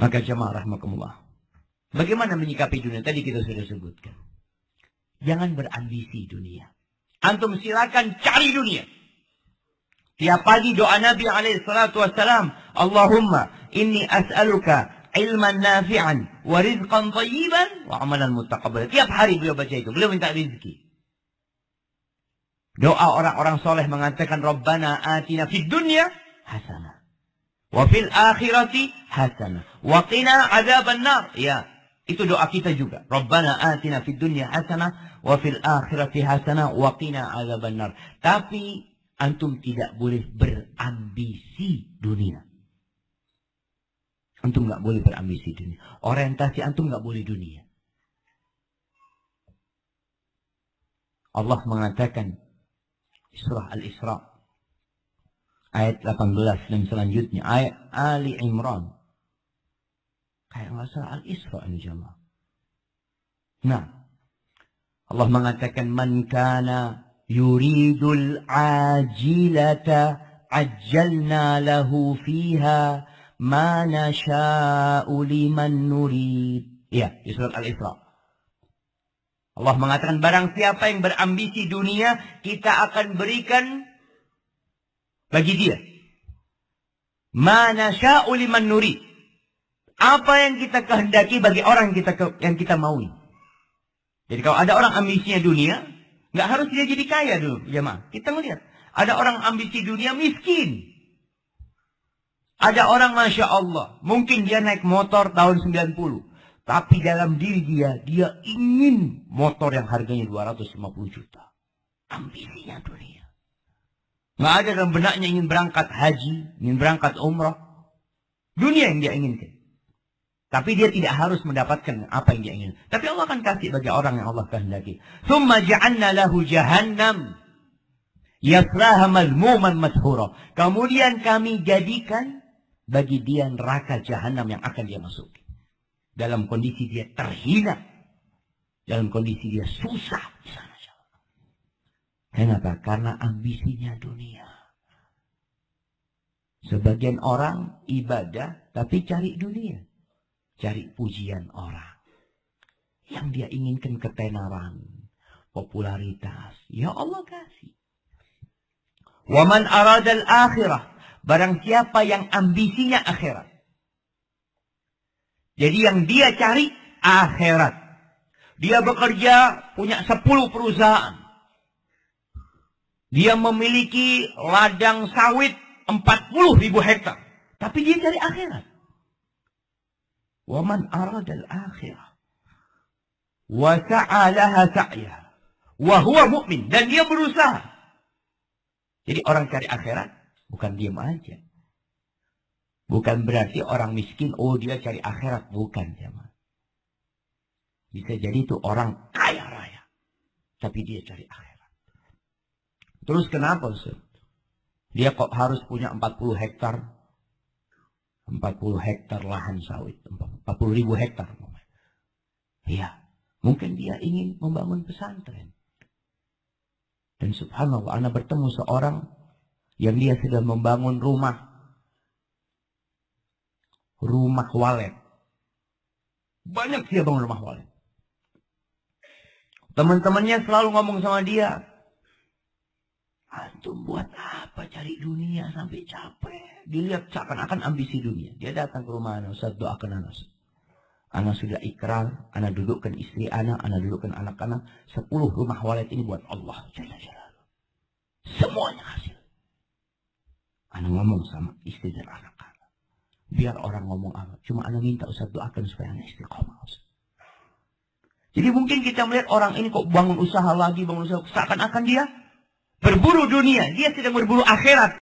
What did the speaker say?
Maka jemaah rahmatullah. Bagaimana menyikapi dunia? Tadi kita sudah sebutkan. Jangan berambisi dunia. Antum silakan cari dunia. Tiap pagi doa Nabi alaihi wassalam. Allahumma inni as'aluka ilman nafi'an wa rizqan tayyiban wa amalan mutaqabbal. Tiap hari beliau baca itu. Beliau minta rezeki. Doa orang-orang soleh mengatakan Rabbana atina fid dunya hasanah. Wa fil akhirati hasanah. Wa qina azaban nar. Ya, itu doa kita juga. Rabbana atina fid dunya hasanah wa fil akhirati hasanah wa qina azaban nar. Tapi antum tidak boleh berambisi dunia. Antum nggak boleh berambisi dunia. Orientasi antum nggak boleh dunia. Allah mengatakan surah Al-Isra ayat 18 dan selanjutnya ayat Ali Imran kayak nggak salah Al-Isra ini jemaah. Nah, Allah mengatakan man kana yuridul ajilata ajjalna lahu fiha ma nasha'u liman nurid. Ya, di surat Al-Isra. Allah mengatakan barang siapa yang berambisi dunia, kita akan berikan bagi dia. Mana liman nuri. Apa yang kita kehendaki bagi orang yang kita yang kita maui. Jadi kalau ada orang ambisinya dunia, nggak harus dia jadi kaya dulu, jemaah. Kita melihat ada orang ambisi dunia miskin. Ada orang Masya Allah, mungkin dia naik motor tahun 90. Tapi dalam diri dia, dia ingin motor yang harganya 250 juta. Ambisinya dunia. Nggak ada dalam benaknya ingin berangkat haji, ingin berangkat umrah. Dunia yang dia inginkan. Tapi dia tidak harus mendapatkan apa yang dia ingin. Tapi Allah akan kasih bagi orang yang Allah kehendaki. Thumma ja'anna lahu jahannam. Yaslaha malmuman mashura. Kemudian kami jadikan bagi dia neraka jahanam yang akan dia masuki dalam kondisi dia terhina, dalam kondisi dia susah. Kenapa? Karena ambisinya dunia. Sebagian orang ibadah tapi cari dunia. Cari pujian orang. Yang dia inginkan ketenaran, popularitas. Ya Allah kasih. Waman aradal akhirah. Barang siapa yang ambisinya akhirat. Jadi yang dia cari akhirat. Dia bekerja punya 10 perusahaan. Dia memiliki ladang sawit 40 ribu hektar. Tapi dia cari akhirat. Waman aradal akhirah. Wa sa'alaha sa'ya. Wa huwa mu'min. Dan dia berusaha. Jadi orang cari akhirat bukan diam aja. Bukan berarti orang miskin, oh dia cari akhirat. Bukan, teman. Bisa jadi itu orang kaya raya. Tapi dia cari akhirat. Terus kenapa, Ustaz? Dia kok harus punya 40 hektar? 40 hektar lahan sawit. 40 ribu hektar. Iya. Mungkin dia ingin membangun pesantren. Dan subhanallah, anak bertemu seorang yang dia sedang membangun rumah rumah walet. Banyak dia bangun rumah walet. Teman-temannya selalu ngomong sama dia. Antum buat apa cari dunia sampai capek? Dilihat seakan-akan ambisi dunia. Dia datang ke rumah anak, Ustaz doakan anak. Anak sudah ikrar, anak dudukkan istri anak, anak dudukkan anak-anak. Sepuluh rumah walet ini buat Allah. Semuanya hasil. Anak ngomong sama istri dan anak. Biar orang ngomong apa. Cuma anda minta Ustaz doakan supaya istiqomah Ustaz. Jadi mungkin kita melihat orang ini kok bangun usaha lagi, bangun usaha. Seakan-akan dia berburu dunia. Dia sedang berburu akhirat.